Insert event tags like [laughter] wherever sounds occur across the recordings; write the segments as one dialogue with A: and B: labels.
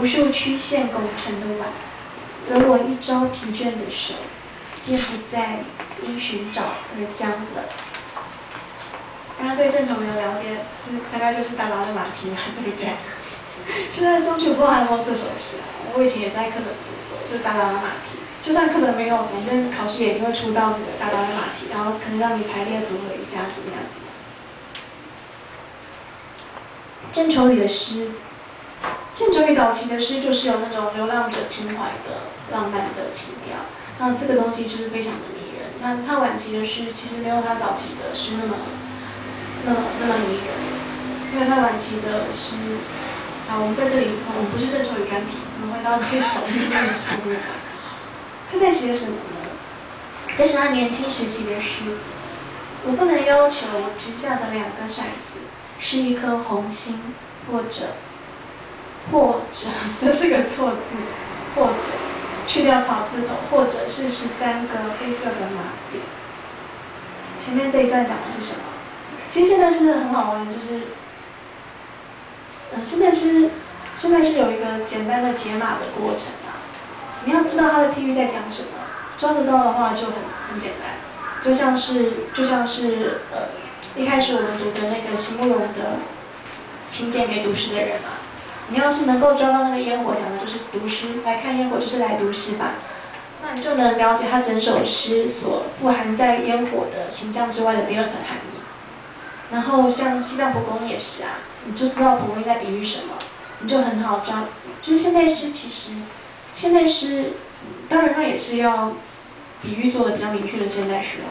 A: 无数曲线拱成的碗，则我一朝疲倦的手，便不再因寻找而僵了。大家对郑愁没有了解，就是大概就是达达的马蹄嘛，对不对？现在中曲不还有这首诗？我以前也是在课本读过，就是达达的马蹄。就算课本没有，反正考试也一定会出到那个达达的马蹄，然后可能让你排列组合一下怎么样？郑愁予的诗，郑愁予早期的诗就是有那种流浪者情怀的浪漫的情调，那这个东西就是非常的迷人。那他晚期的诗其实没有他早期的诗那么那么那么迷人，因为他晚期的诗，啊，我们在这里，我们不是郑愁予专题，我们回到这首《命运》上面。他在写什么呢？这是他年轻时期的诗。我不能要求直下的两个骰子是一颗红心，或者，或者这是个错字，或者去掉草字头，或者是十三个黑色的马点。前面这一段讲的是什么？其实现在是很好玩，就是，嗯，现在是现在是有一个简单的解码的过程啊。你要知道他的譬喻在讲什么，抓得到的话就很很简单，就像是就像是呃一开始我们读的那个席慕容的请柬给读诗的人嘛，你要是能够抓到那个烟火，讲的就是读诗，来看烟火就是来读诗吧，那你就能了解他整首诗所富含在烟火的形象之外的第二层含义。然后像西藏蒲公也是啊，你就知道蒲公英在比喻什么，你就很好抓。就是现代诗其实。现代诗，当然它也是要比喻做的比较明确的现代诗了。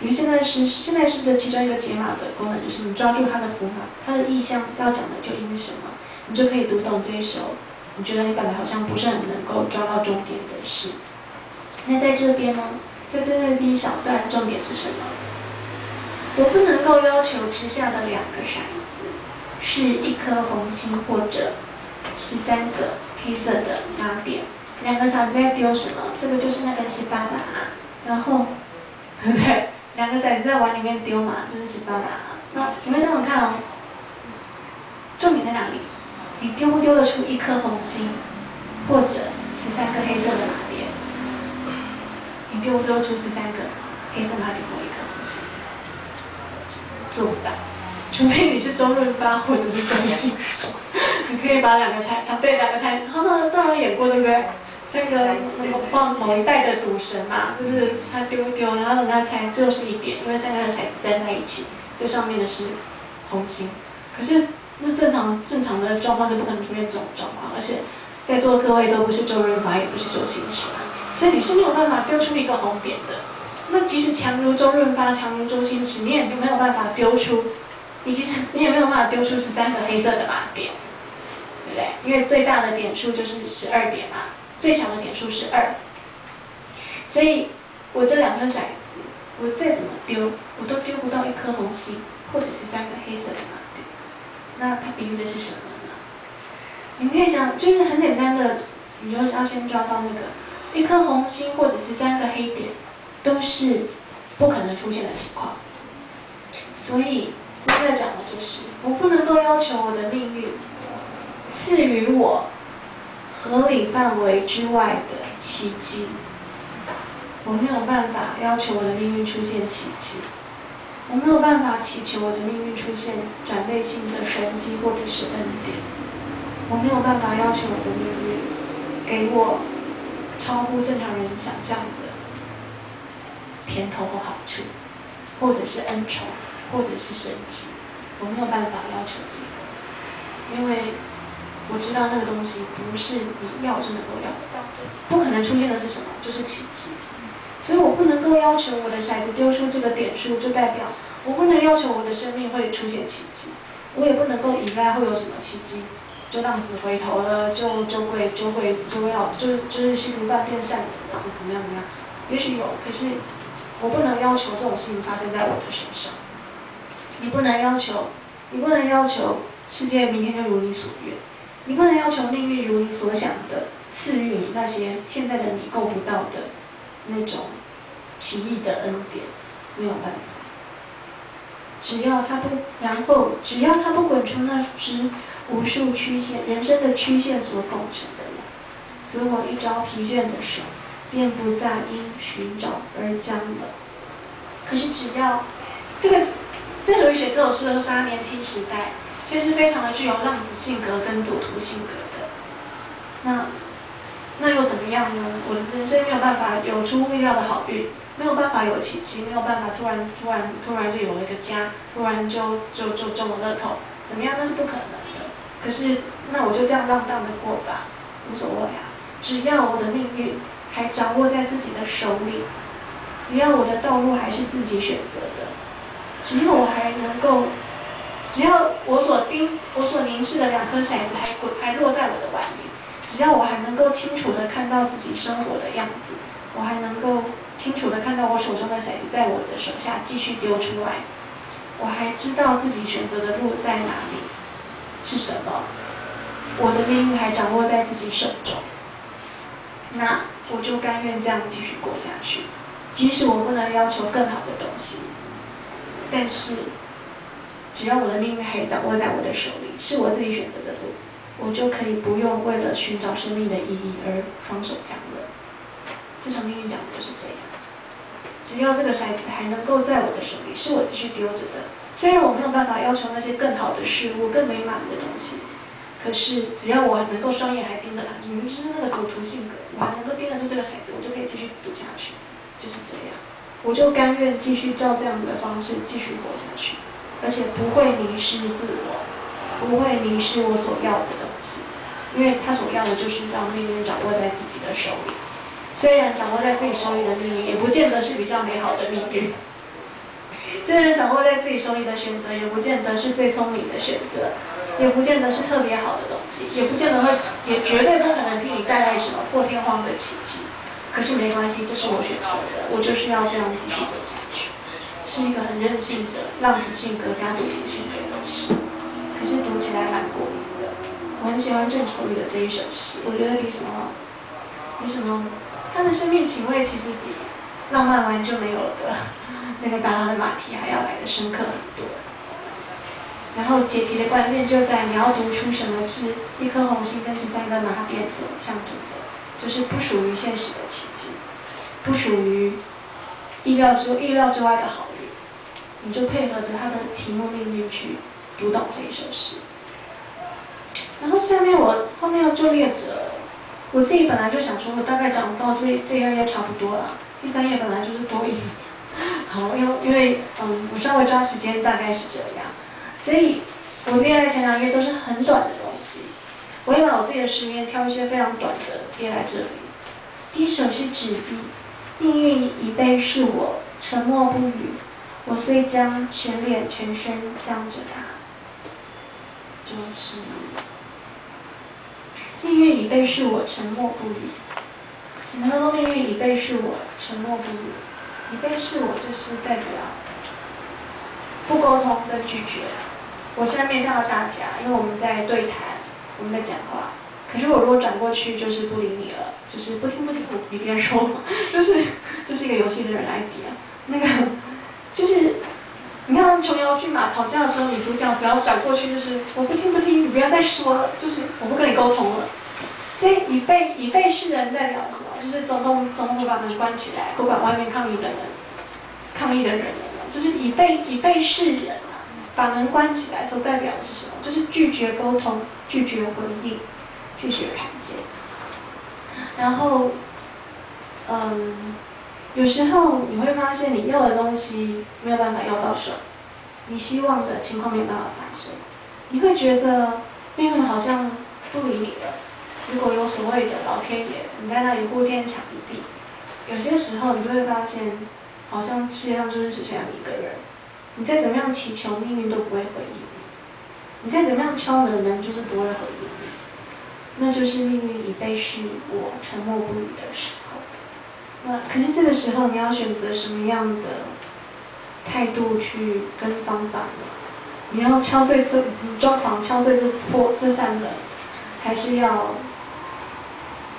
A: 因为现代诗，现代诗的其中一个解码的功能就是你抓住它的符码，它的意象要讲的究竟是什么，你就可以读懂这一首。你觉得你本来好像不是很能够抓到重点的诗。那在这边呢，在这边第一小段重点是什么？我不能够要求之下的两个骰子是一颗红心或者十三个黑色的麻点。两个骰子在丢什么？这个就是那个十八把，然后，[laughs] 对，两个骰子在碗里面丢嘛，就是十八把。那你们想想看哦，重点在哪里？你丢不丢得出一颗红心，或者十三个黑色的麻点？你丢不丢出十三个黑色麻点或一颗红心？做不到，除非你是周润发或者是周星驰，你可以把两个猜，啊对，两个猜，好像赵文演过，对不对？那个什么放某一代的赌神嘛，就是他丢丢，然后让他猜最后是一点，因为三个骰子粘在一起，最上面的是红心。可是那正常正常的状况是不可能出现这种状况，而且在座的各位都不是周润发，也不是周星驰，所以你是没有办法丢出一个红点的。那即使强如周润发，强如周星驰，你也没有办法丢出，你其实你也没有办法丢出十三个黑色的嘛点，对不对？因为最大的点数就是十二点嘛。最小的点数是二，所以我这两颗骰子，我再怎么丢，我都丢不到一颗红心，或者是三个黑色的嘛。那它比喻的是什么呢？你们可以想，就是很简单的，你就要先抓到那个一颗红心或者是三个黑点，都是不可能出现的情况。所以现在讲的就是，我不能够要求我的命运赐予我。合理范围之外的奇迹，我没有办法要求我的命运出现奇迹，我没有办法祈求我的命运出现转类性的神迹或者是恩典，我没有办法要求我的命运给我超乎正常人想象的甜头或好处，或者是恩宠，或者是神迹，我没有办法要求这个，因为。我知道那个东西不是你要就能够要得到的，不可能出现的是什么？就是奇迹。所以我不能够要求我的骰子丢出这个点数，就代表我不能要求我的生命会出现奇迹。我也不能够依赖会有什么奇迹，就浪子回头了，就就会就会就会要就是就是吸毒犯变善人了，怎么样怎么样？也许有，可是我不能要求这种事情发生在我的身上。你不能要求，你不能要求世界明天就如你所愿。你不能要求命运如你所想的赐予你那些现在的你够不到的那种奇异的恩典，没有办法。只要他不，然后只要他不滚出那只无数曲线，人生的曲线所构成的了。可我一招疲倦的手，便不再因寻找而僵了。可是只要这个郑愁予写这首诗的是他年轻时代，其实非常的具有浪子性格跟赌徒性格的。那那又怎么样呢？我的人生没有办法有出乎意料的好运，没有办法有奇迹，没有办法突然突然突然就有了一个家，突然就就就中了乐透，怎么样？那是不可能的。可是那我就这样浪荡的过吧，无所谓啊。只要我的命运还掌握在自己的手里，只要我的道路还是自己选择的，只要我还能够，只要我所盯我所凝视的两颗骰子还滚还落在我的碗里。只要我还能够清楚的看到自己生活的样子，我还能够清楚的看到我手中的骰子在我的手下继续丢出来，我还知道自己选择的路在哪里，是什么，我的命运还掌握在自己手中，那我就甘愿这样继续过下去，即使我不能要求更好的东西，但是只要我的命运还掌握在我的手里，是我自己选择的路。我就可以不用为了寻找生命的意义而放手将了。这场命运讲的就是这样。只要这个骰子还能够在我的手里，是我继续丢着的。虽然我没有办法要求那些更好的事物、更美满的东西，可是只要我能够双眼还盯着它，你们就是那个赌徒性格，我还能够盯得住这个骰子，我就可以继续赌下去。就是这样，我就甘愿继续照这样的方式继续活下去，而且不会迷失自我。不会迷失我所要的东西，因为他所要的就是让命运掌握在自己的手里。虽然掌握在自己手里的命运，也不见得是比较美好的命运。虽然掌握在自己手里的选择，也不见得是最聪明的选择，也不见得是特别好的东西，也不见得会，也绝对不可能替你带来什么破天荒的奇迹。可是没关系，这是我选择的，我就是要这样继续走下去。是一个很任性的浪子性格加赌徒性格的东西，可是读起来蛮过瘾的，我很喜欢郑愁予的这一首诗，我觉得比什么，比什么，他的生命情味其实比浪漫完就没有 [laughs] 了的那个达拉的马蹄还要来的深刻很多。然后解题的关键就在你要读出什么是一颗红心跟十三个麻辫所象征的，就是不属于现实的奇迹，不属于意料之意料之外的好运，你就配合着他的题目命运去。读懂这一首诗，然后下面我后面就列着，我自己本来就想说，我大概讲到这这二页差不多了，第三页本来就是多一，好，因为因为嗯，我稍微抓时间，大概是这样，所以我列在前两页都是很短的东西，我也把我自己的诗里面挑一些非常短的列在这里。第一首是纸币，命运已被是我沉默不语，我虽将全脸全身向着他。就是命运已被是我沉默不语。什么叫做命运已被是我沉默不语？已被是我就是代表不沟通跟拒绝。我现在面向了大家，因为我们在对谈，我们在讲话。可是我如果转过去，就是不理你了，就是不听不听，不你别说，[laughs] 就是这是一个游戏的人来比啊，那个就是。你看琼瑶剧嘛，吵架的时候，女主角只要转过去就是我不听不听，你不要再说了，就是我不跟你沟通了。所以以被以被世人代表什么？就是总统总统会把门关起来，不管外面抗议的人，抗议的人就是以被以被世人把门关起来，所代表的是什么？就是拒绝沟通，拒绝回应，拒绝看见。然后，嗯。有时候你会发现，你要的东西没有办法要到手，你希望的情况没有办法发生，你会觉得命运好像不理你了。如果有所谓的老天爷，你在那里呼天抢地，有些时候你就会发现，好像世界上就是只剩下你一个人。你再怎么样祈求，命运都不会回应你；你再怎么样敲门，门就是不会回应你。那就是命运已被虚我沉默不语的时候。那可是这个时候，你要选择什么样的态度去跟方法呢？你要敲碎这装潢，敲碎这破这扇门，还是要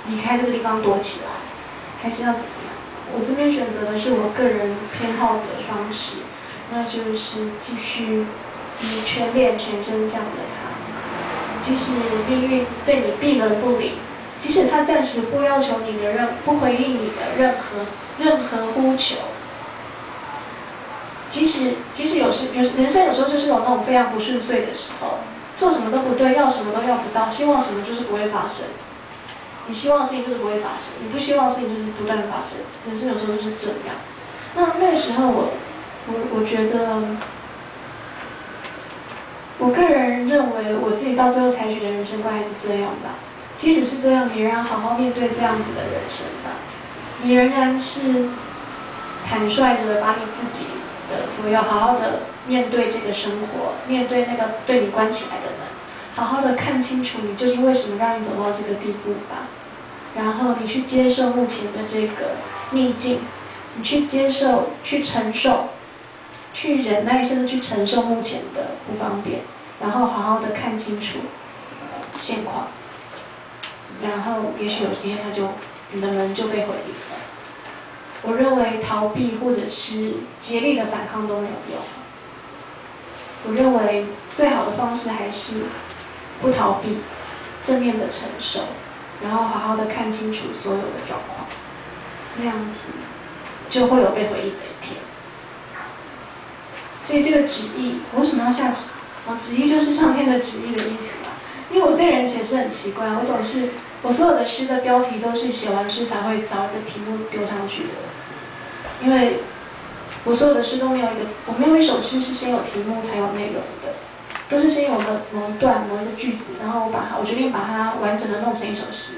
A: 离开这个地方躲起来，还是要怎么样？我这边选择的是我个人偏好的方式，那就是继续以全脸全身向着他。即使命运对你避而不理，即使他暂时不要求你的任不回应你的任何任何呼求，即使即使有时有时人生有时候就是有那种非常不顺遂的时候，做什么都不对，要什么都要不到，希望什么就是不会发生。你希望的事情就是不会发生，你不希望的事情就是不断发生。人生有时候就是这样。那那个时候我我我觉得。我个人认为，我自己到最后采取的人生观还是这样吧。即使是这样，你仍然好好面对这样子的人生吧。你仍然是坦率的把你自己的所有好好的面对这个生活，面对那个对你关起来的门，好好的看清楚你究竟为什么让你走到这个地步吧。然后你去接受目前的这个逆境，你去接受，去承受。去忍耐，甚至去承受目前的不方便，然后好好的看清楚现况，然后也许有一天他就你的门就被回应了。我认为逃避或者是竭力的反抗都没有用。我认为最好的方式还是不逃避，正面的承受，然后好好的看清楚所有的状况，那样子就会有被回应的一天。所以这个旨意，我为什么要下旨？哦，旨意就是上天的旨意的意思嘛。因为我这人写诗很奇怪，我总是我所有的诗的标题都是写完诗才会找一个题目丢上去的。因为我所有的诗都没有一个，我没有一首诗是先有题目才有内容的，都是先有个某段某一个句子，然后我把它，我决定把它完整的弄成一首诗，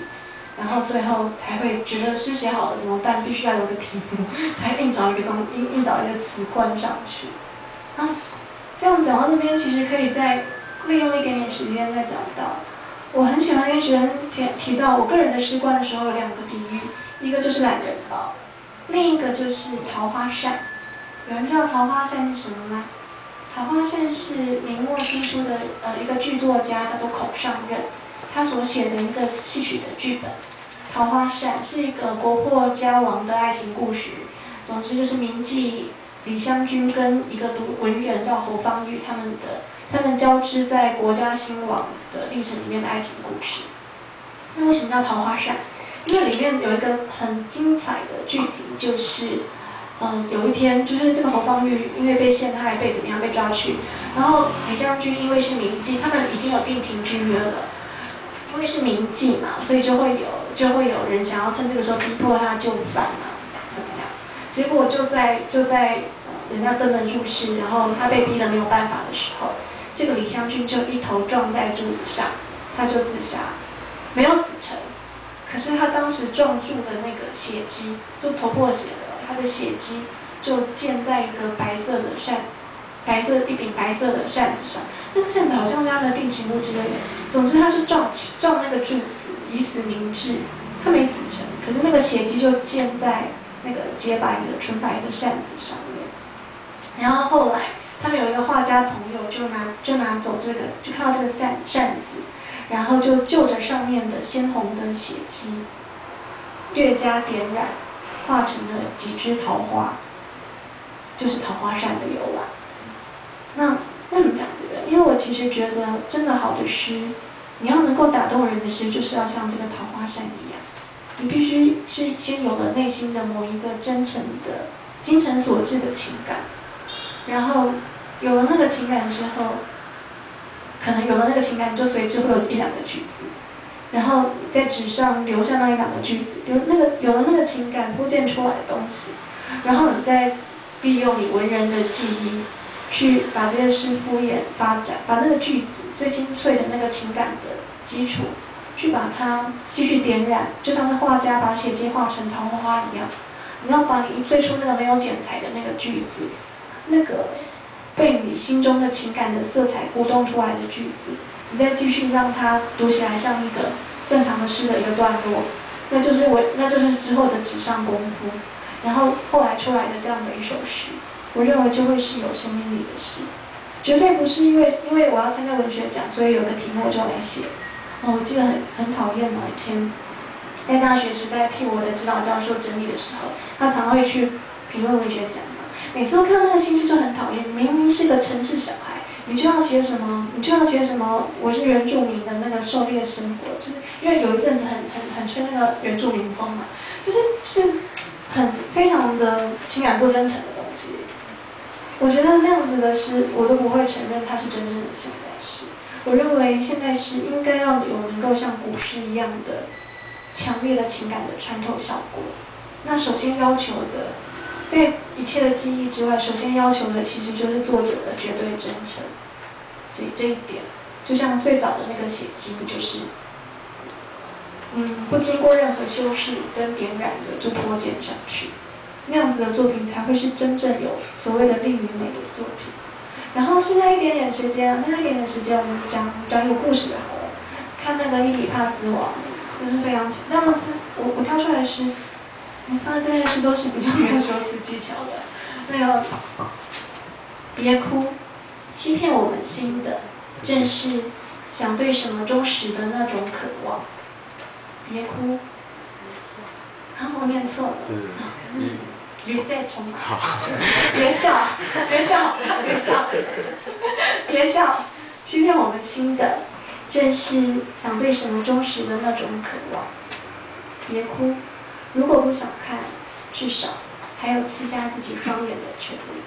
A: 然后最后才会觉得诗写好了怎么办？必须要有个题目，才硬找一个东硬硬找一个词冠上去。啊，这样讲到这边，其实可以再利用一点点时间再讲到。我很喜欢跟学生提提到我个人的诗观的时候，有两个比喻，一个就是懒人包，另一个就是桃花扇。有人知道桃花扇是什么吗？桃花扇是明末清初的呃一个剧作家叫做孔尚任，他所写的一个戏曲的剧本。桃花扇是一个国破家亡的爱情故事，总之就是铭记。李香君跟一个读文人叫侯方域，他们的他们交织在国家兴亡的历程里面的爱情故事。那为什么叫桃花扇？因为里面有一个很精彩的剧情，就是，嗯，有一天就是这个侯方域因为被陷害，被怎么样被抓去，然后李香君因为是名妓，他们已经有定情之约了，因为是名妓嘛，所以就会有就会有人想要趁这个时候逼迫他就范嘛，怎么样？结果就在就在。人家登门入室，然后他被逼得没有办法的时候，这个李香君就一头撞在柱子上，他就自杀，没有死成。可是他当时撞柱的那个血迹都头破血流，他的血迹就溅在一个白色的扇，白色一柄白色的扇子上，那个扇子好像是他的定情物之类的。总之他是撞撞那个柱子，以死明志，他没死成，可是那个血迹就溅在那个洁白的纯白的扇子上面。然后后来，他们有一个画家朋友，就拿就拿走这个，就看到这个扇扇子，然后就就着上面的鲜红的血迹，略加点染，化成了几枝桃花，就是桃花扇的由来。那为什么讲这个？因为我其实觉得，真的好的诗，你要能够打动人的诗，就是要像这个桃花扇一样，你必须是先有了内心的某一个真诚的、精诚所至的情感。然后有了那个情感之后，可能有了那个情感，就随之会有一两个句子，然后在纸上留下那一两个句子，有那个有了那个情感铺建出来的东西，然后你再利用你文人的记忆，去把这件事敷衍发展，把那个句子最精粹的那个情感的基础，去把它继续点染，就像是画家把血迹画成桃花一样，你要把你最初那个没有剪裁的那个句子。那个被你心中的情感的色彩鼓动出来的句子，你再继续让它读起来像一个正常的诗的一个段落，那就是我，那就是之后的纸上功夫，然后后来出来的这样的一首诗，我认为就会是有生命力的诗，绝对不是因为因为我要参加文学奖，所以有个题目我就来写。哦，我记得很很讨厌某一天，在大学时代替我的指导教授整理的时候，他常会去评论文学奖。每次都看到那个心事就很讨厌。明明是个城市小孩，你就要写什么？你就要写什么？我是原住民的那个狩猎生活，就是因为有一阵子很很很吹那个原住民风嘛，就是是很非常的情感不真诚的东西。我觉得那样子的诗，我都不会承认它是真正的现代诗。我认为现代诗应该要有能够像古诗一样的强烈的情感的穿透效果。那首先要求的。在一切的记忆之外，首先要求的其实就是作者的绝对真诚。这这一点，就像最早的那个写经，就是，嗯，不经过任何修饰跟点染的就泼溅上去，那样子的作品才会是真正有所谓的力与美的作品。然后剩下一点点时间，剩下一点点时间，我们讲讲有故事的好了。看那个伊里帕斯王，就是非常，那么这我我挑出来是。你发这件事都是比较 [laughs] 没有修辞技巧的。那个，别哭，欺骗我们心的，正是想对什么忠实的那种渴望。别哭，啊，我念错了。嗯，reset 重来。别笑，别笑，别笑，别笑，欺骗我们心的，正是想对什么忠实的那种渴望。别哭。如果不想看，至少还有刺瞎自己双眼的权利。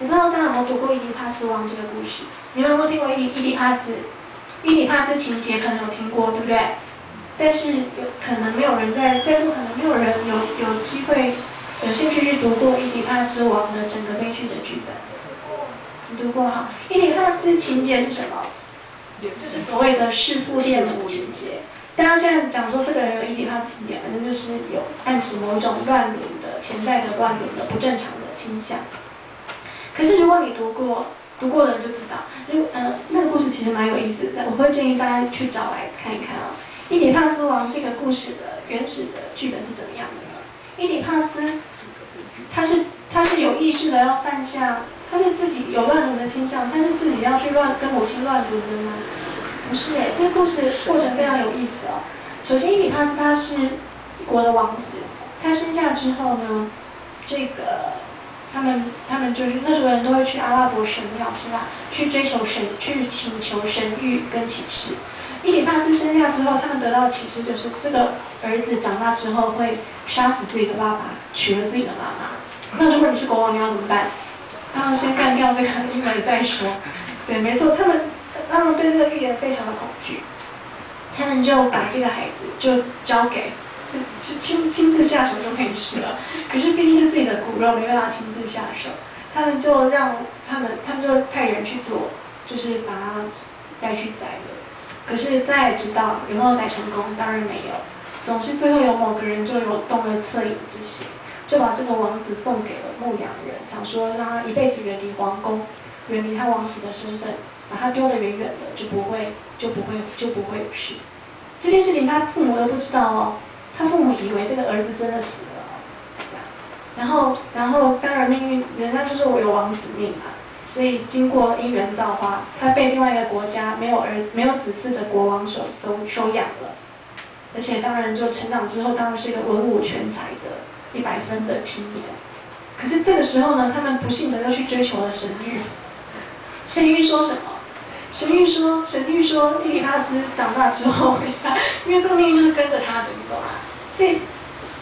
A: 我不知道大家有没有读过《伊迪帕斯王》这个故事？你们有没有听过伊伊迪帕斯？伊迪帕斯情节可能有听过，对不对？但是有可能没有人在在座，可能没有人有有机会有兴趣去读过《伊迪帕斯王》的整个悲剧的剧本。你读过哈？伊迪帕斯情节是什么？就是所谓的弑父恋母情节。大家现在讲说这个人有伊底帕斯情节，反正就是有暗示某种乱伦的潜在的乱伦的不正常的倾向。可是如果你读过读过的人就知道，如呃那个故事其实蛮有意思的，我会建议大家去找来看一看啊。伊底帕斯王这个故事的原始的剧本是怎么样的呢？伊底帕斯他是他是有意识的要犯下，他是自己有乱伦的倾向，他是自己要去乱跟母亲乱伦的吗？不是哎，这个故事过程非常有意思哦。首先，伊比帕斯他是一国的王子，他生下之后呢，这个他们他们就是那时候人都会去阿拉伯神庙是吧？去追求神，去请求神谕跟启示。伊比帕斯生下之后，他们得到启示就是这个儿子长大之后会杀死自己的爸爸，娶了自己的妈妈。那如果你是国王，你要怎么办？他们先干掉这个婴儿再说。对，没错，他们。他们对这个预言非常的恐惧，他们就把这个孩子就交给，就亲亲自下手就可以试了。可是毕竟是自己的骨肉，没办法亲自下手，他们就让他们，他们就派人去做，就是把他带去宰了。可是再也知道有没有宰成功，当然没有。总是最后有某个人就有动了恻隐之心，就把这个王子送给了牧羊人，想说让他一辈子远离皇宫，远离他王子的身份。把他丢得远远的，就不会就不会就不会有事。这件事情他父母都不知道哦，他父母以为这个儿子真的死了，然后然后当然命运，人家就是我有王子命嘛，所以经过因缘造化，他被另外一个国家没有儿没有子嗣的国王所收收养了，而且当然就成长之后，当然是一个文武全才的一百分的青年。可是这个时候呢，他们不幸的又去追求了神谕。神谕说什么？神谕说，神谕说，伊里帕斯长大之后会杀，[laughs] 因为这个命运就是跟着他的，你懂吗？所以，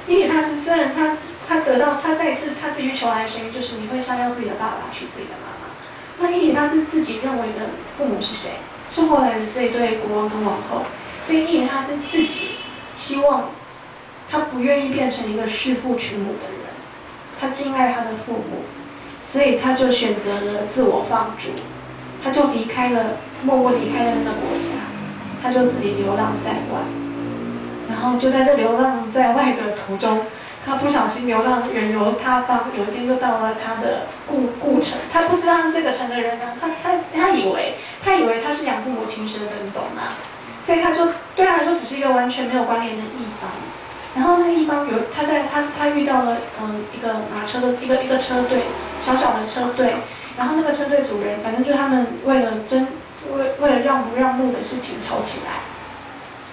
A: 伊里帕斯虽然他他得到他再一次他自己求来的神谕，就是你会杀掉自己的爸爸，娶自己的妈妈。那伊里帕斯自己认为的父母是谁？是后来的这一对国王跟王后。所以伊里帕斯自己希望，他不愿意变成一个弑父娶母的人，他敬爱他的父母，所以他就选择了自我放逐。他就离开了，默默离开了那个国家，他就自己流浪在外，然后就在这流浪在外的途中，他不小心流浪远游他方，有一天就到了他的故故城。他不知道是这个城的人啊，他他他以为他以为他是养父母亲生的，你懂吗？所以他就对他来说只是一个完全没有关联的地方。然后那个地方有他在他他遇到了嗯一个马车的一个一个车队，小小的车队。然后那个车队主人，反正就他们为了争，为为了让不让路的事情吵起来，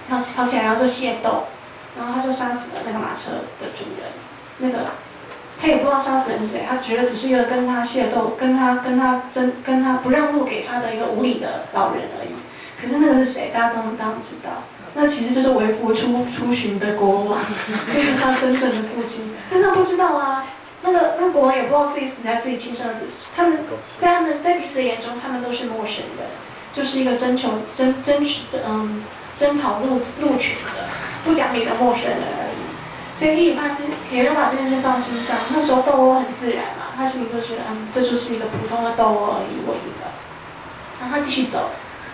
A: 然后吵起来，然后就械斗，然后他就杀死了那个马车的主人，那个他也不知道杀死人是谁，他觉得只是一个跟他械斗、跟他跟他争、跟他不让路给他的一个无理的老人而已。可是那个是谁？大家都当然知道，那其实就是为父出出巡的国王，[laughs] 就是他真正的父亲。但他不知道啊，那个那国王也不知道自己死在自己亲生儿子，他们在他们在彼此的眼中，他们都是陌生人，就是一个征求争争取嗯征讨路路权的不讲理的陌生人而已。所以伊里帕斯也有把这件事放心上。那时候斗殴很自然嘛，他心里就觉得，嗯，这就是一个普通的斗殴而已，我赢了。然后他继续走，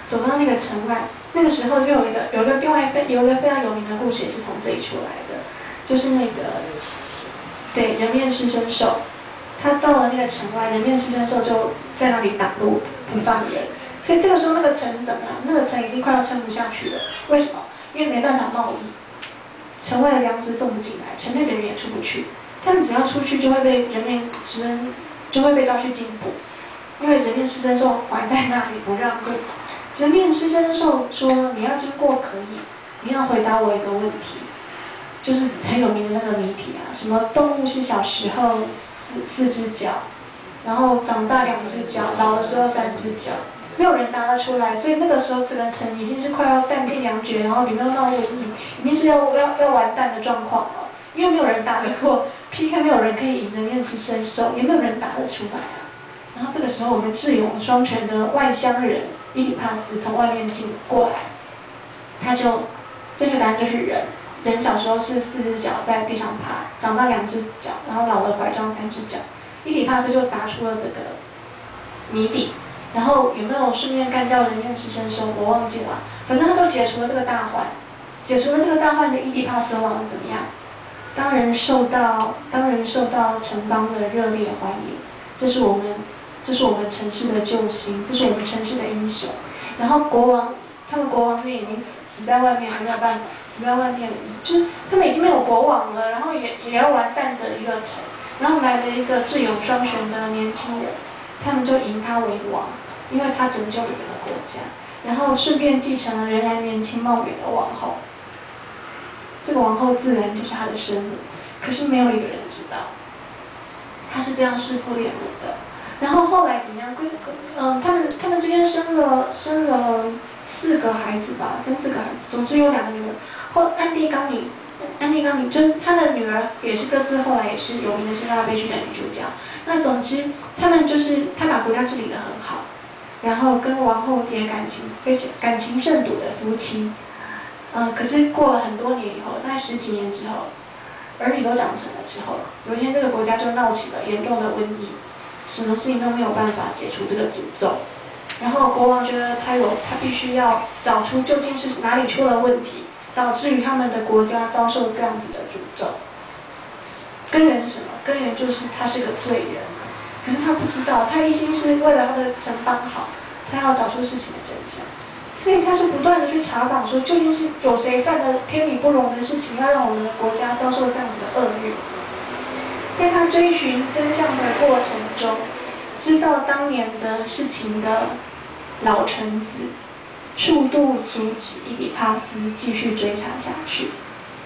A: 走到那个城外，那个时候就有一个有一个另外非有一个非常有名的故事，也是从这里出来的，就是那个对人面狮身兽，他到了那个城外，人面狮身兽就在那里挡路不放人。所以这个时候那个城是怎么样？那个城已经快要撑不下去了。为什么？因为没办法贸易。城外的粮食送不进来，城内的人也出不去。他们只要出去，就会被人面狮身，就会被抓去禁捕。因为人面狮身兽还在那里不让路。人面狮身兽说：“你要经过可以，你要回答我一个问题，就是很有名的那个谜题啊，什么动物是小时候四四只脚，然后长大两只脚，老的时候三只脚。”没有人答得出来，所以那个时候这个城已经是快要弹尽粮绝，然后里面闹瘟疫，已经是要要要完蛋的状况了。因为没有人答得过，PK 没有人可以赢得面是身手，也没有人答得出来啊。然后这个时候，我们智勇双全的外乡人伊里帕斯从外面进过来，他就正确答案就是人，人小时候是四只脚在地上爬，长到两只脚，然后老了拐杖三只脚。伊底帕斯就答出了这个谜底。然后有没有顺便干掉人面狮身兽？我忘记了。反正他都解除了这个大患，解除了这个大患的伊底帕斯王怎么样？当然受到当然受到城邦的热烈欢迎。这是我们这是我们城市的救星，这是我们城市的英雄。然后国王他们国王这已经死死在外面，没有办法死在外面，就是他们已经没有国王了，然后也也要完蛋的一个城。然后来了一个智勇双全的年轻人，他们就迎他为王。因为他拯救了整个国家，然后顺便继承了仍然年轻貌美的王后。这个王后自然就是他的生母，可是没有一个人知道，他是这样弑父恋母的。然后后来怎么样？归嗯，他们他们之间生了生了四个孩子吧，三四个孩子，总之有两个女儿。后安迪冈女，安迪冈女，就他的女儿也是各自后来也是有名的希腊悲剧的女主角。那总之，他们就是他把国家治理得很好。然后跟王后也感情非常感情甚笃的夫妻，嗯，可是过了很多年以后，大概十几年之后，儿女都长成了之后，有一天这个国家就闹起了严重的瘟疫，什么事情都没有办法解除这个诅咒。然后国王觉得他有，他必须要找出究竟是哪里出了问题，导致于他们的国家遭受这样子的诅咒。根源是什么？根源就是他是个罪人。可是他不知道，他一心是为了他的城邦好，他要找出事情的真相，所以他是不断的去查访，说究竟是有谁犯了天理不容的事情，要让我们的国家遭受这样子的厄运。在他追寻真相的过程中，知道当年的事情的老臣子，速度阻止伊里帕斯继续追查下去，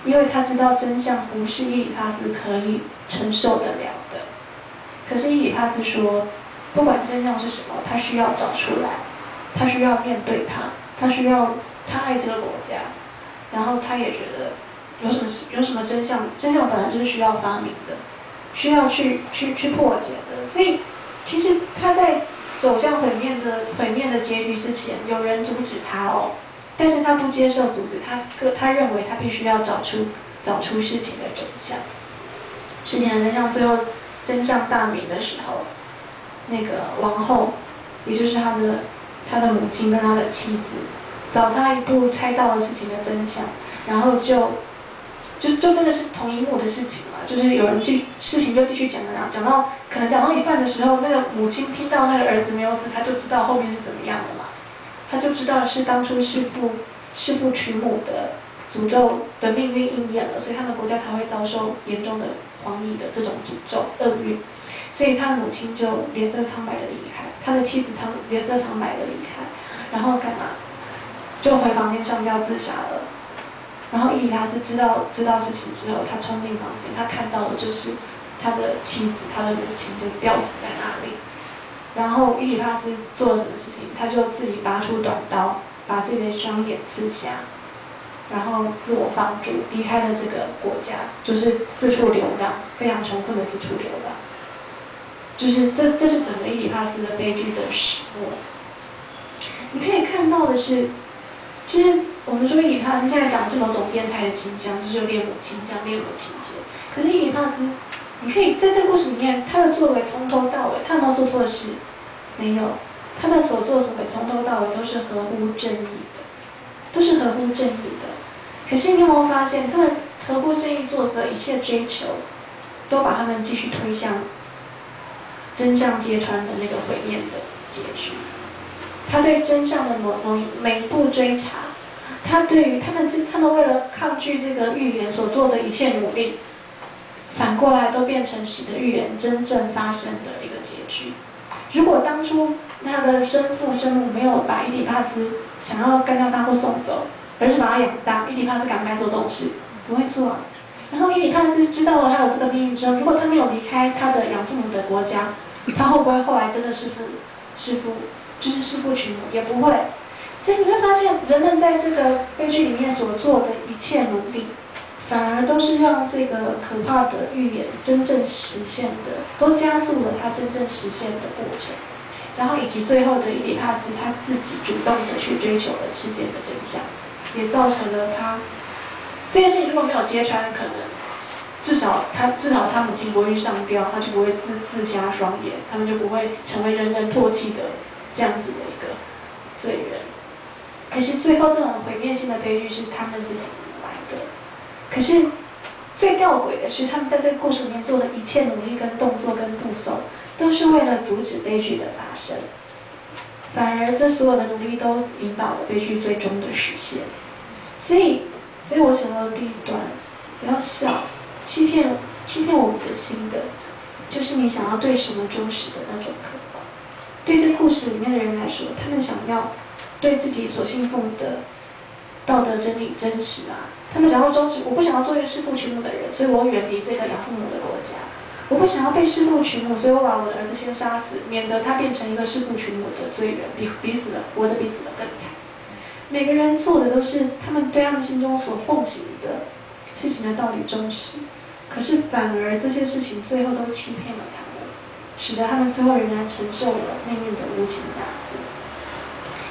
A: 因为他知道真相不是伊里帕斯可以承受得了的。可是伊里帕斯说，不管真相是什么，他需要找出来，他需要面对他，他需要他爱这个国家，然后他也觉得有什么有什么真相，真相本来就是需要发明的，需要去去去破解的。所以其实他在走向毁灭的毁灭的结局之前，有人阻止他哦，但是他不接受阻止，他个他认为他必须要找出找出事情的真相，事情的真相最后。真相大明的时候，那个王后，也就是他的他的母亲跟他的妻子，早他一步猜到了事情的真相，然后就就就真的是同一幕的事情嘛，就是有人继事情就继续讲了，讲到可能讲到一半的时候，那个母亲听到那个儿子没有死，他就知道后面是怎么样的嘛，他就知道是当初弑父弑父娶母的诅咒的命运应验了，所以他们国家才会遭受严重的。皇帝的这种诅咒厄运，所以他的母亲就脸色苍白的离开，他的妻子苍脸色苍白的离开，然后干嘛？就回房间上吊自杀了。然后伊里帕斯知道知道事情之后，他冲进房间，他看到的就是他的妻子、他的母亲就吊死在那里。然后伊里帕斯做了什么事情？他就自己拔出短刀，把自己的双眼刺瞎，然后自我放逐，离开了这个国家，就是四处流浪，非常穷困的四处流浪。就是这，这是整个伊里帕斯的悲剧的始末。你可以看到的是，其实我们说伊里帕斯现在讲的是某种变态的倾向，就是有恋母倾向、恋母情节。可是伊里帕斯。你可以在这个故事里面，他的作为从头到尾，他有没有做错事？没有，他的所作所为从头到尾都是合乎正义的，都是合乎正义的。可是你有没有发现，他们合乎正义做的一切追求，都把他们继续推向真相揭穿的那个毁灭的结局？他对真相的某某每一步追查，他对于他们这他们为了抗拒这个预言所做的一切努力。反过来都变成使得预言真正发生的一个结局。如果当初他的生父生母没有把伊底帕斯想要干掉他或送走，而是把他养大，伊底帕斯敢不敢做这种事？不会做。啊然后伊底帕斯知道了他有这个命运之后，如果他没有离开他的养父母的国家，他会不会后来真的弑父？弑父就是弑父娶母？也不会。所以你会发现，人们在这个悲剧里面所做的一切努力。反而都是让这个可怕的预言真正实现的，都加速了它真正实现的过程。然后以及最后的伊底帕斯他自己主动的去追求了事件的真相，也造成了他这件事情如果没有揭穿，可能至少他至少他母亲不会去上吊，他就不会自自瞎双眼，他们就不会成为人人唾弃的这样子的一个罪人。可是最后这种毁灭性的悲剧是他们自己来的。可是，最吊诡的是，他们在这个故事里面做的一切努力、跟动作、跟步骤，都是为了阻止悲剧的发生。反而，这所有的努力都引导了悲剧最终的实现。所以，所以我想到的第一段，不要笑，欺骗欺骗我们的心的，就是你想要对什么忠实的那种渴望。对这故事里面的人来说，他们想要对自己所信奉的道德真理真实啊。他们想要忠实，我不想要做一个弑父娶母的人，所以我远离这个养父母的国家。我不想要被弑父娶母，所以我把我的儿子先杀死，免得他变成一个弑父娶母的罪人，比比死了活着比死了更惨。每个人做的都是他们对他们心中所奉行的事情的道理忠实，可是反而这些事情最后都欺骗了他们，使得他们最后仍然承受了命运的无情打击。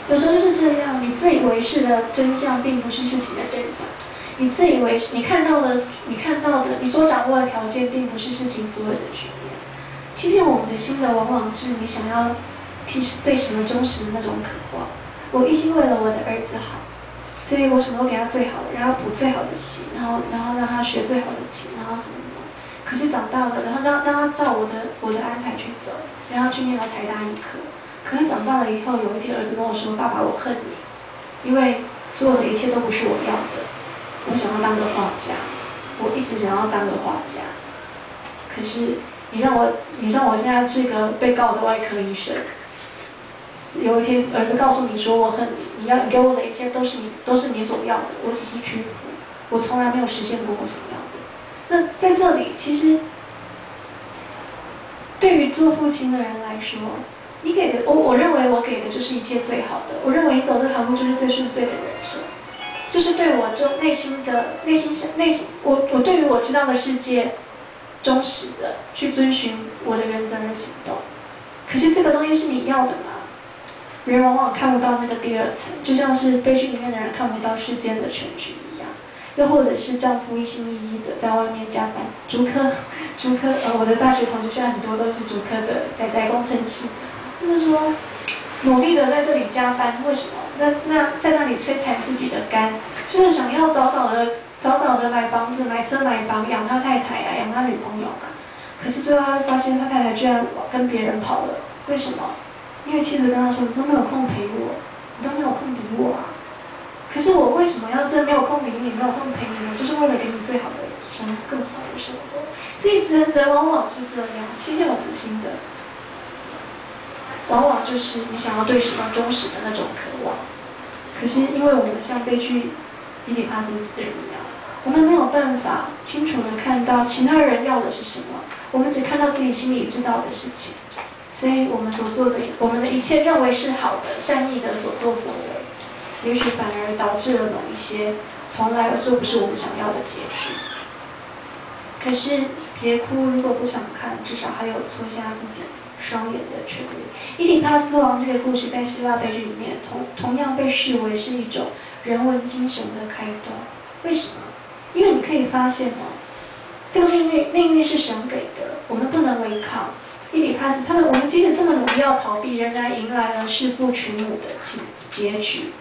A: 有时候就是这样，你自以为是的真相，并不是事情的真相。你自以为是，你看到的，你看到的，你所掌握的条件，并不是事情所有的局面。欺骗我们的心的，往往是你想要替对什么忠实的那种渴望。我一心为了我的儿子好，所以我什么都给他最好的，然后补最好的习，然后然后让他学最好的琴，然后什么什么。可是长大了，然后让让他照我的我的安排去走，然后去念了台大医科。可是长大了以后，有一天儿子跟我说：“爸爸，我恨你，因为所有的一切都不是我要的。”我想要当个画家，我一直想要当个画家。可是你让我，你让我现在是个被告的外科医生。有一天，儿子告诉你说我恨你，你要你给我的一切都是你都是你所要的，我只是屈服，我从来没有实现过我想要的。那在这里，其实对于做父亲的人来说，你给的我，我认为我给的就是一切最好的。我认为你走这条路就是最顺遂的人生。就是对我中内心的内心想内心，我我对于我知道的世界，忠实的去遵循我的原则而行动。可是这个东西是你要的吗？人往往看不到那个第二层，就像是悲剧里面的人看不到世间的全局一样。又或者是丈夫一心一意的在外面加班，主科，主科，呃，我的大学同学现在很多都是主科的在在工程师，就是说。努力的在这里加班，为什么？那那在那里摧残自己的肝，就是想要早早的、早早的买房子、买车、买房，养他太太呀，养他女朋友啊。可是最后他发现，他太太居然跟别人跑了。为什么？因为妻子跟他说：“你都没有空陪我，你都没有空理我啊。”可是我为什么要这没有空理你、没有空陪你呢？就是为了给你最好的生更好的生活。所以人人往往是这样欺骗我们心的。往往就是你想要对什么忠实的那种渴望，可是因为我们像悲剧伊里帕斯人一样，我们没有办法清楚的看到其他人要的是什么，我们只看到自己心里知道的事情，所以我们所做的，我们的一切认为是好的、善意的所作所为，也许反而导致了某一些从来做不是我们想要的结局。可是别哭，如果不想看，至少还有戳瞎自己。双眼的权利。伊底帕斯王这个故事在希腊悲剧里面同同样被视为是一种人文精神的开端。为什么？因为你可以发现哦，这个命运命运是神给的，我们不能违抗。伊底帕斯他们，我们即使这么努力要逃避，仍然迎来了弑父娶母的结结局。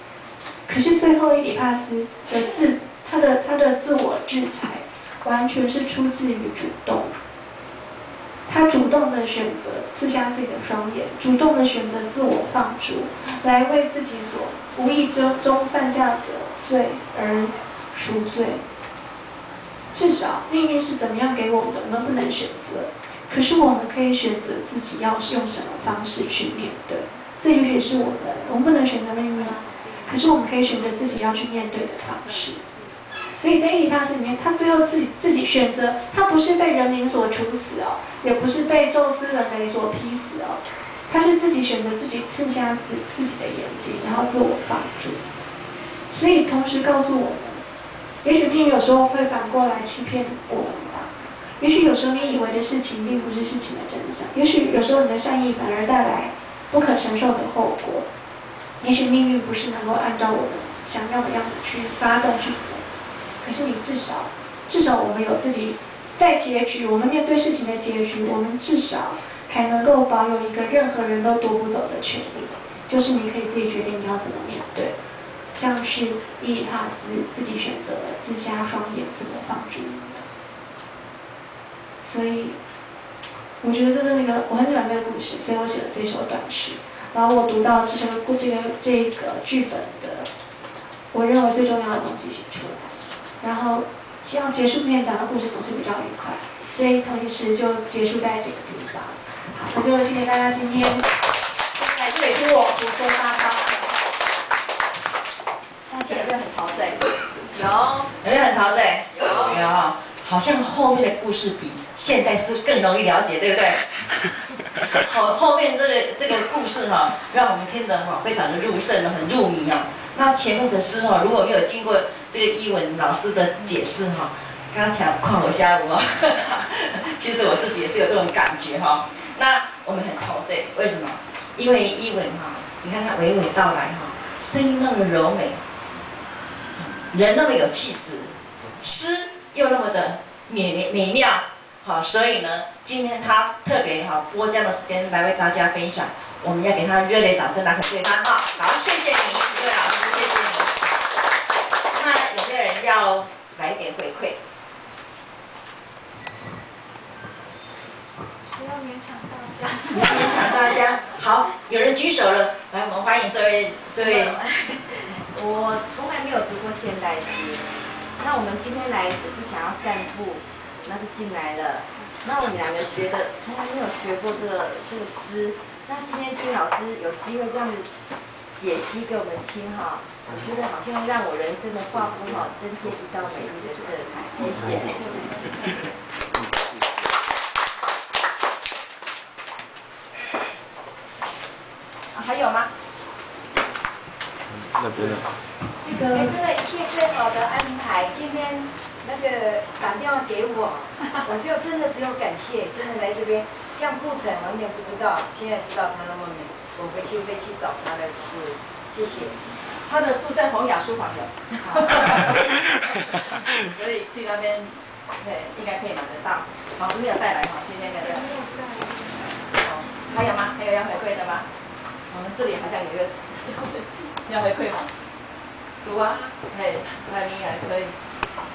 A: 可是最后伊底帕斯的自他的他的自我制裁。完全是出自于主动，他主动的选择刺瞎自己的双眼，主动的选择自我放逐，来为自己所无意之中犯下的罪而赎罪。至少命运是怎么样给我们的，我们不能选择，可是我们可以选择自己要用什么方式去面对。这也许是我们，我们不能选择命运啊，可是我们可以选择自己要去面对的方式。所以在伊底帕斯里面，他最后自己自己选择，他不是被人民所处死哦，也不是被宙斯人类所劈死哦，他是自己选择自己刺瞎自自己的眼睛，然后自我放逐。所以同时告诉我们，也许命运有时候会反过来欺骗我们吧。也许有时候你以为的事情并不是事情的真相，也许有时候你的善意反而带来不可承受的后果。也许命运不是能够按照我们想要的样子去发动去。可是你至少，至少我们有自己在结局，我们面对事情的结局，我们至少还能够保有一个任何人都夺不走的权利，就是你可以自己决定你要怎么面对。像是伊里帕斯自己选择了自瞎双眼，自我放逐。所以，我觉得这是那个我很喜欢那个故事，所以我写了这首短诗。然后我读到这首故这个这个剧本的，我认为最重要的东西写出来。然后，希望结束之前讲的故事总是比较愉快，所以同一时就结束在这个地方。好，我就谢谢大家今天来这里听我胡说八道。
B: 大家有没有很陶醉？
C: 有，有没有很陶醉？
B: 有，
C: 有。好像后面的故事比现代诗更容易了解，对不对？[laughs] 后后面这个这个故事哈，让我们听得哈非常的入胜，很入迷啊。那前面的诗哈，如果没有经过这个伊文老师的解释哈，刚刚调矿我一下午，[laughs] 其实我自己也是有这种感觉哈。那我们很陶醉，为什么？因为伊文哈，你看他娓娓道来哈，声音那么柔美，人那么有气质，诗又那么的美美妙，好，所以呢，今天他特别哈播这样的时间来为大家分享。我们要给他热烈掌声，来鼓励他哈。好，谢谢你，各位老师，谢谢你。那有没有人要来点回馈？
A: 不要勉强大家，
C: 不要勉强大家。好，有人举手了，来，我们欢迎这位这位。
B: 我从来没有读过现代诗，那我们今天来只是想要散步，那就进来了。那我们两个学的从来没有学过这个这个诗。那今天丁老师有机会这样子解析给我们听哈，我觉得好像让我人生的画布哈增添一道美丽的色彩，谢谢。
C: 还有吗？
D: 那边的。
B: 那个，真的一切最好的安排，今天那个打电话给我，我就真的只有感谢，真的来这边。样铺陈完全不知道，现在知道他那么美，我回去会去找他的书，谢谢。
C: 他的书在洪雅书房有，[laughs] 所以去那边，对，应该可以买得到。好，没有带来哈，今天没有。好，还有吗？还有要回馈的吗？我们这里好像有一个要回馈吗？书啊，嘿，还有你也可以。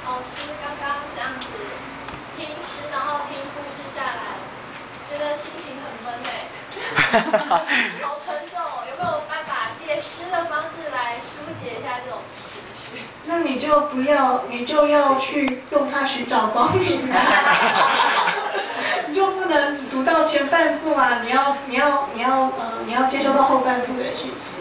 E: 老师刚刚这样子听诗，然后听故事下来。觉得心情很闷欸，[laughs] 好沉重哦。有没有办法借诗的方式来疏解一下这种情绪？
A: 那你就不要，你就要去用它寻找光明啊！[laughs] 你就不能只读到前半部啊！你要，你要，你要，呃，你要接收到后半部的讯息。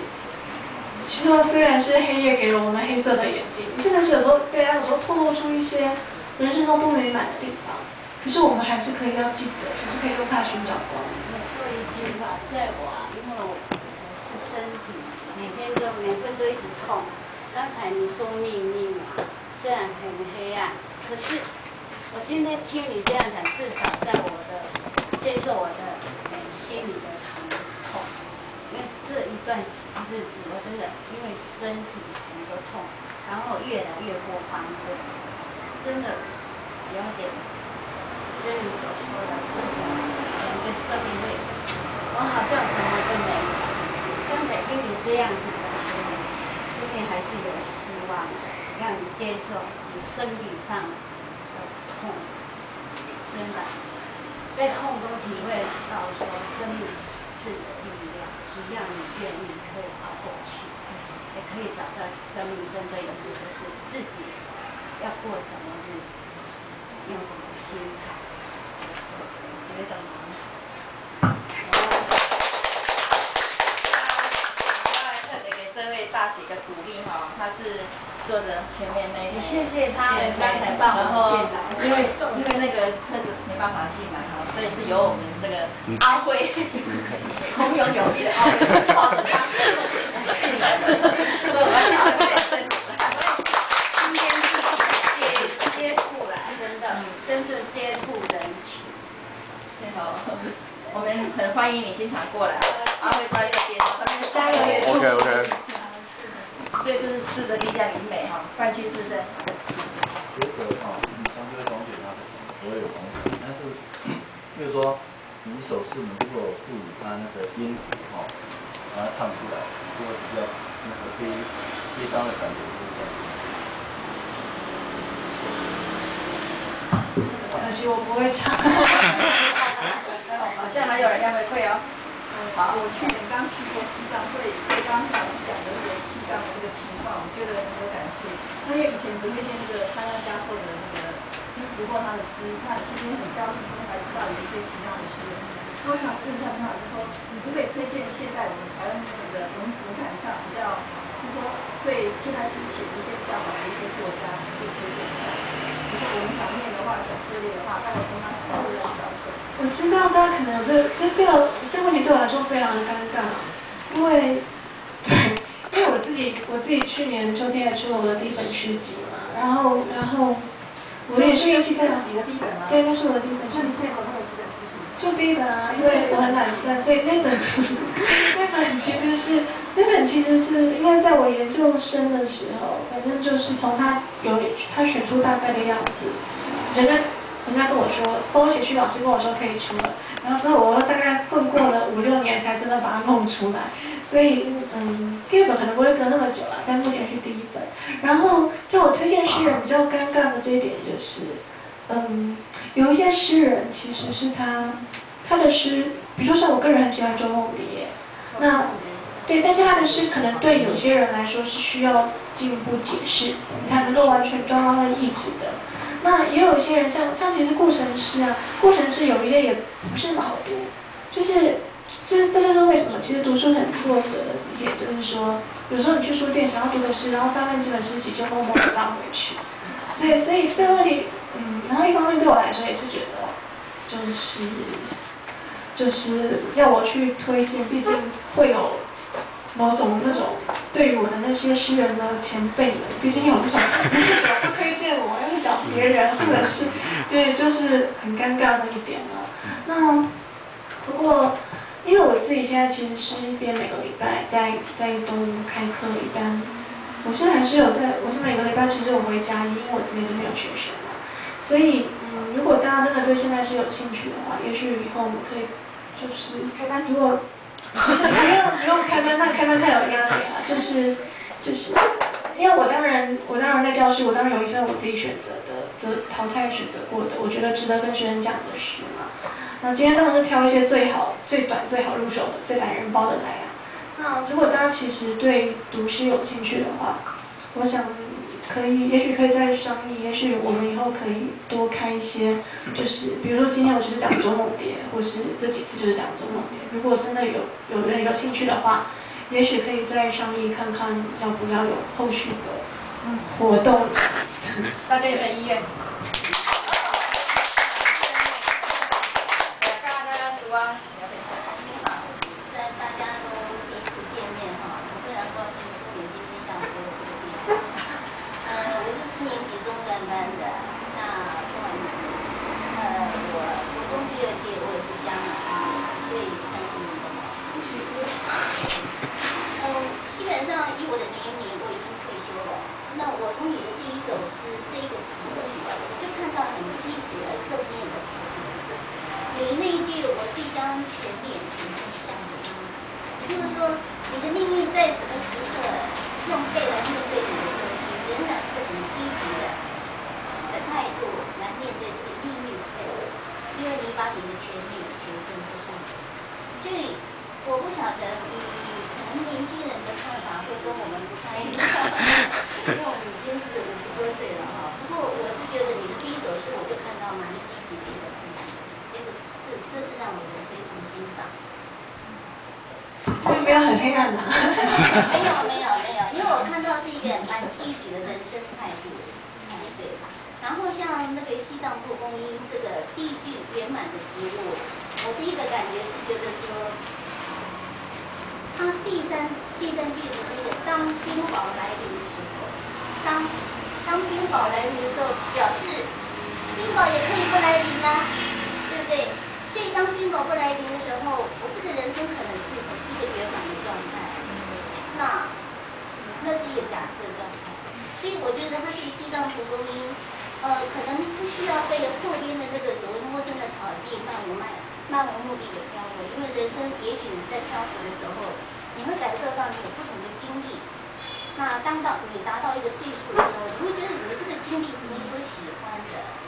A: 其实虽然是黑夜给了我们黑色的眼睛，真的是有时候对他有时候透露出一些人生中不美满的地方。可是我们还是可以要记得，还是可以用它寻找光。
F: 我说一句话，在我啊，因为我是身体，每天都每分都一直痛。刚才你说秘密嘛，虽然很黑暗，可是我今天听你这样讲，至少在我的接受我的呃心里的疼痛，因为这一段日子我真的因为身体很多痛，然后越来越不方便，真的有点。真你所说的，为什么人的生命会，我好像什么都没有。刚才听你这样子讲说，生命还是有希望，只要你接受你身体上的痛，真的，在痛中体会到说生命是有力量，只要你愿意可以熬过去，也可以找到生命真正有意义，就是自己要过什么日子，用什么心态。觉得蛮好。
C: 特别给这位大姐个鼓励哈，她是坐着前面那
F: 也谢谢他们刚才帮
C: 然后
F: 我进来。
C: 因为因为那个车子没办法进来哈，所以是由我们这个阿辉 [laughs] [laughs] 孔勇有力的阿辉抱着他进来的，[laughs] 所以我们要阿辉辛苦了。
F: 今天是接接触了，真的，真是接触人群。
C: 最好，我们很欢迎你经常过来，阿辉在这边，
A: 加油
E: OK OK，
C: 这就是四的力量与美哈，冠军之身。
G: 觉得哈，你像这个同学他的我有同学，但是，比如说你手势如果赋予他那个音符哈，把它唱出来，就会比较那个悲悲伤的感觉会比较
A: 可惜我不会唱。[laughs]
C: 好像还有人要回馈哦。好
H: 我去年刚去过西藏，所以对刚才老师讲的那个西藏的那个情况，我觉得很有感触。那因为以前只会念那个参加加措的那个，就是读过他的诗，那今天很高兴说还知道有一些其他的诗。那我想问一下陈老师说，你可不可以推荐现在我们台湾那个文文坛上比较，就是说对现代诗写的一些比较好的一些作家，可以推荐一下？比如说我们想念的话，想涉猎的话，大概从哪几个人找起？
A: 我知道大家可能有这，这个这个问题对我来说非常的尴尬，因为对，因为我自己我自己去年秋天也出了我的第一本诗集嘛，然后然后我也是尤其在
H: 你的第一本吗？
A: 对，那是我的第一本
H: 那你现。在总共有几本诗集？
A: 就第一本啊，因为我很懒散，所以那本其实那本其实是那本其实是应该在我研究生的时候，反正就是从他有他选出大概的样子，人家人家跟我说，帮我写序老师跟我说可以出了，然后之后我大概混过了五六年才真的把它弄出来，所以嗯，第二本可能不会隔那么久了，但目前是第一本。然后叫我推荐诗人比较尴尬的这一点就是，嗯，有一些诗人其实是他他的诗，比如说像我个人很喜欢周梦蝶，那对，但是他的诗可能对有些人来说是需要进一步解释，你才能够完全抓到他的意志的。那也有一些人像像其实顾城诗啊，顾城诗有一些也不是那么好读，就是就是这就是为什么其实读书很挫折的一点，就是说有时候你去书店想要读个诗，然后翻翻几本诗集就默默的放回去。对，所以这个问题，嗯，然后一方面对我来说也是觉得，就是就是要我去推荐，毕竟会有某种那种对于我的那些诗人的前辈们，毕竟有那种 [laughs] 不推荐我，要去找别人，或者是对，就是很尴尬的一点了。那不过，因为我自己现在其实是一边每个礼拜在在东开课，一般我现在还是有在，我是每个礼拜其实我回家，因为我这边真的有学生嘛，所以嗯，如果大家真的对现在是有兴趣的话，也许以后我们可以就是开班，如果不用不用开班，那开班太有压力了，就是就是，因为我当然我当然在教室，我当然有一份我自己选择的择淘汰选择过的，我觉得值得跟学生讲的诗嘛。那今天当然是挑一些最好、最短、最好入手的、最懒人包的来啊。那如果大家其实对读诗有兴趣的话，我想可以，也许可以再商议，也许我们以后可以多开一些，就是比如说今天我就是讲周梦蝶，或是这几次就是讲周梦蝶。如果真的有有人有兴趣的话，也许可以再商议看看要不要有后续的活动。
C: 大家有没有意愿？
D: 全脸全身相的吗？也就是说，你的命运在什么时刻用背来面对你的时候，你仍然是很积极的的态度来面对这个命运的背因为你把你的全脸全身都上了。所以我不晓得，嗯，可能年轻人的看法会跟我们不太一样，因为我们已经是五十多岁了哈。不过我是觉得你的第一首诗，我就看到蛮积极的一个部分，这个这这是让我们非常欣赏。
A: 所以不要很黑暗呐、
D: 没有没有没有，因为我看到是一个蛮积极的人生态度。哎，对。然后像那个西藏蒲公英这个第一句圆满的植物，我第一个感觉是觉得说，它第三第三句的那个当冰雹来临的时候，当当冰雹来临的时候，表示冰雹也可以不来临啊、对不对？所以当冰雹不来临的时候，我这个人生可能是一个圆满的状态。那那是一个假设状态，所以我觉得它这个西藏蒲公英，呃，可能不需要被后边的那个所谓陌生的草地漫无漫漫无目的的漂泊，因为人生也许你在漂泊的时候，你会感受到你有不同的经历。那当到你达到一个岁数的时候，你会觉得你的这个经历是你所喜欢的。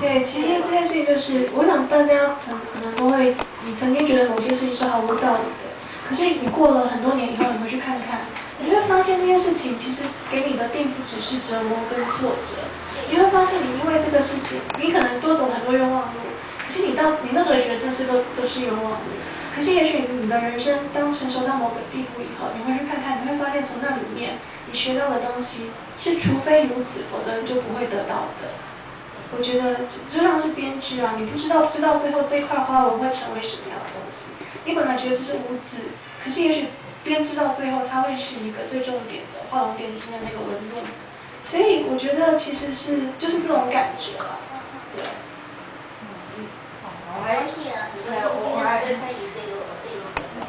A: 对，其实这件事情就是，我想大家可能可能都会，你曾经觉得某些事情是毫无道理的，可是你过了很多年以后，你回去看看，你会发现那件事情其实给你的并不只是折磨跟挫折，你会发现你因为这个事情，你可能多走很多冤枉路，可是你到你那时候也觉得这些都都是冤枉路，可是也许你的人生当成熟到某个地步以后，你会去看看，你会发现从那里面你学到的东西是除非如此，否则你就不会得到的。我觉得就就像是编织啊，你不知道知道最后这块花纹会成为什么样的东西。你本来觉得这是污渍，可是也许编织到最后，它会是一个最重点的画龙点睛的那个纹路。所以我觉得其实是就是这种感觉啦，对。
B: 我还
D: 我相信啊，你说今天能够参与这个这个活动，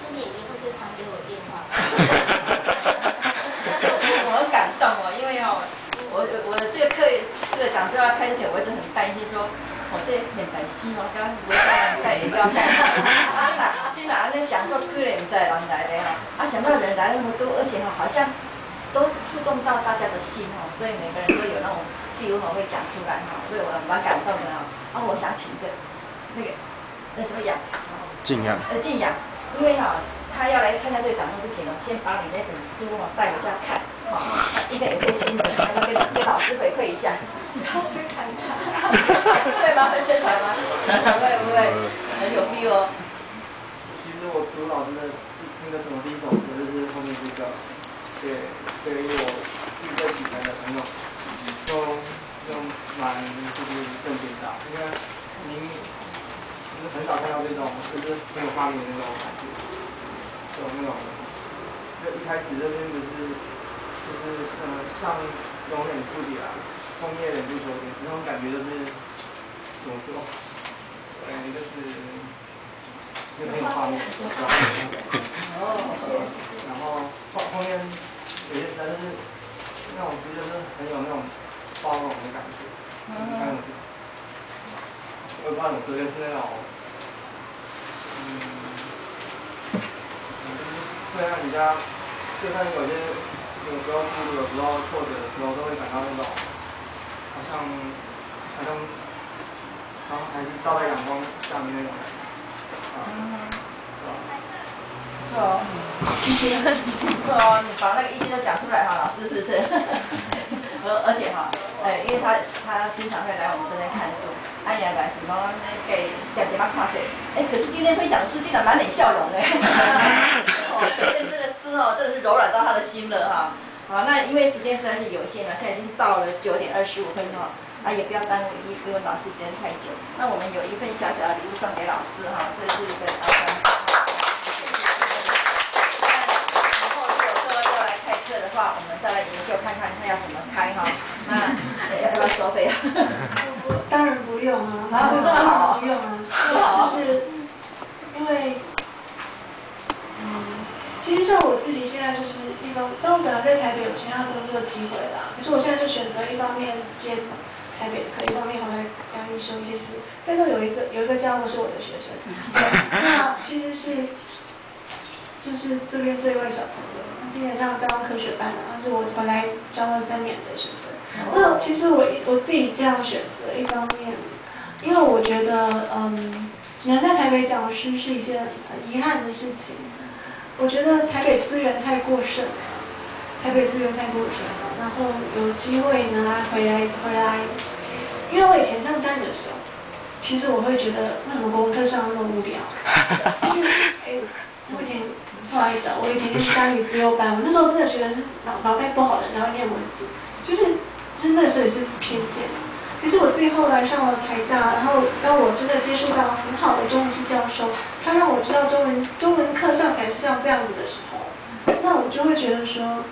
D: 今年以后就常给我电话。
C: 我很感动哦，因为哦，我我这个课讲座要开始前，我一直很担心说，我这很担心哦，刚不会让人开也不要开。啊，今晚那讲座可能不在人来的哈，啊，想到人来那么多，而且哈好像都触动到大家的心哦，所以每个人都有那种 feel 哈会讲出来哈，所以我蛮感动的哈。啊，我想请一个那个那什么养，
I: 尽量。
C: 呃，静雅，因为哈、他要来参加这个讲座之前呢，先把你那本书哈、带回家看，应该有些心得，还要跟老师回馈一下。然后去看看，会吗？会宣传吗？不会不会，很有必要。
J: 其实我读老师的那个什么第一首诗，就是后面这个，对对于我自己在题材的朋友，就就蛮就是震惊的，因为您很少看到这种就是很有画面的那种感觉，有那种，就一开始这边只是就是呃像永远驻地啊，枫叶忍住秋天那种感觉，就是怎么说？感觉，就是。就很有画面，
C: 哦，谢谢谢谢。
J: 然后后后面有些实在是那种诗，就是很有那种包容的感觉。
C: 嗯，
J: 我也不知道怎么说，就是那种，嗯，嗯就是会让人家，就算有些有时候孤独、有时候挫折的时候，都会感到那种，好像好像好像还是照在阳光下面那种感觉。啊，
C: 嗯错哦，谢谢，不错哦，你把那个意见都讲出来哈，老师是不是？[laughs] 而而且哈，哎，因为他他经常会来我们这边看书，哎呀，来什么给点点嘛看者，哎，可是今天分享诗竟然满脸笑容哎，哦，[laughs] 哦，真的是柔软到他的心了哈。好，那因为时间实在是有限了，现在已经到了九点二十五分哈，啊，也不要耽误一个老师时间太久。那我们有一份小小的礼物送给老师哈，这是一个。以后如果说要来开课的话，我们再来研究看看他要怎么开哈。那要不要收费啊？
A: 当然不用啊，
C: 啊这么好
A: 不用啊，就是因为，嗯，其实像我自己现在就是一方，但我本来在台北有其他工作机会啦，可是我现在就选择一方面兼台北的课，一方面回来嘉义意收一些学生。在座有一个有一个家伙是我的学生，[laughs] 那其实是就是这边这一位小朋友，他今年上交通科学班的，他是我本来教了三年的学生。那其实我我自己这样选择，一方面，因为我觉得嗯，只能在台北讲师是一件很遗憾的事情。我觉得台北资源太过剩了，台北资源太过剩了，然后有机会呢回来回来，因为我以前上家里的时候，其实我会觉得为什么功课上那么无聊，[laughs] 就是哎，我以前不好意思啊，我以前就是家里自由班，我那时候真的觉得是脑脑袋不好的，然后念文字，就是就是那时候也是偏见。可是我自己后来上了台大，然后当我真的接触到很好的中文系教授，他让我知道中文中文课上起来是像这样子的时候，那我就会觉得说，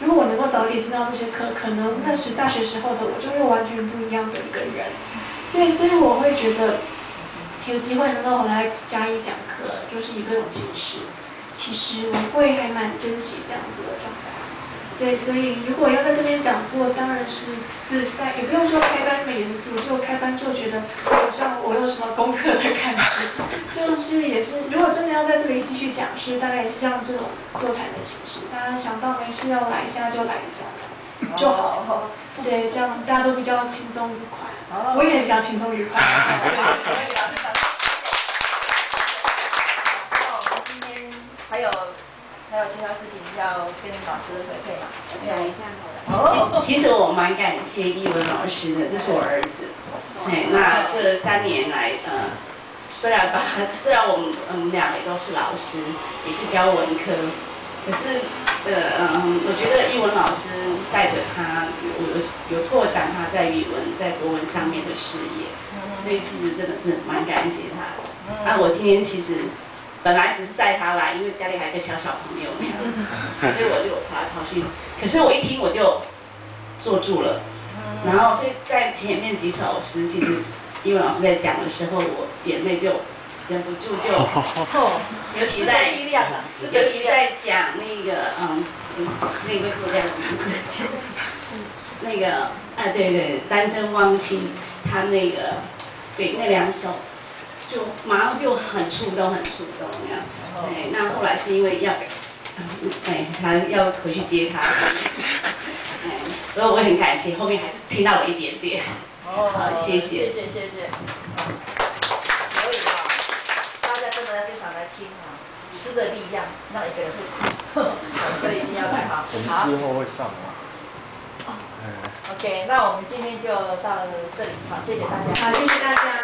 A: 如果我能够早点听到这些课，可能那时大学时候的我就又完全不一样的一个人。对，所以我会觉得有机会能够回来加以讲课，就是一个种形式，其实我会还蛮珍惜这样子的状态。对，所以如果要在这边讲座，当然是自带，也不用说开班很严肃，就开班就觉得好像我有什么功课的感觉，就是也是，如果真的要在这里继续讲，是大概也是像这种座谈的形式，大家想到没事要来一下就来一下就好，对，这样大家都比较轻松愉快，[laughs] 我也比较轻松愉快。
C: 那我们今天还有还有其他事情要跟老师回馈嘛？
K: 我讲一下好了。其其实我蛮感谢译文老师的，这是我儿子。对，那这三年来，呃，虽然吧虽然我们我们两个都是老师，也是教文科，可是呃嗯，我觉得译文老师带着他有有有拓展他在语文在国文上面的视野，所以其实真的是蛮感谢他的。那我今天其实本来只是载他来，因为家里还有个小小朋友那样子，所以我就跑来跑去。可是我一听我就坐住了，然后所以在前面几首诗，其实英文老师在讲的时候，我眼泪就忍不住就，尤其在尤其在讲那个嗯嗯那位作家的名字，那个啊对对，丹真汪清，他那个对那两首。就马上就很触动，很触动那样。哎，那后来是因为要，哎，他要回去接他，[laughs] 哎，所以我很感谢，后面还是听到了一点点。
C: 哦，
K: 好，谢谢。
C: 谢谢谢谢。所以啊，大家真的要经常来听啊，诗的力量让一个人 [laughs] 会哭，所以一定要来哈。好。
I: 之后会上吗
C: ？OK，那我们今天就到这里，好，谢谢大家。
A: 好，谢谢大家。